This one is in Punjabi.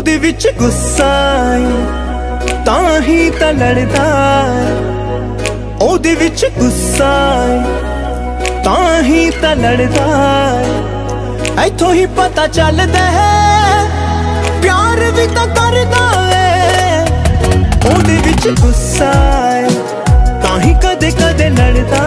ਉਹਦੇ ਵਿੱਚ ਗੁੱਸਾ ਏ ਤਾਂ ਹੀ ਤਾਂ ਲੜਦਾ ਉਹਦੇ ਵਿੱਚ ਗੁੱਸਾ ਏ ਤਾਂ ਹੀ ਤਾਂ ਲੜਦਾ ਇੱਥੋਂ ਹੀ ਪਤਾ ਚੱਲਦਾ ਹੈ, ਪਿਆਰ ਵੀ ਤਾਂ ਕਰਦਾ ਏ। ਉਹਦੇ ਵਿੱਚ ਗੁੱਸਾ ਏ ਤਾਂ ਹੀ ਕਦੇ ਕਦੇ ਲੜਦਾ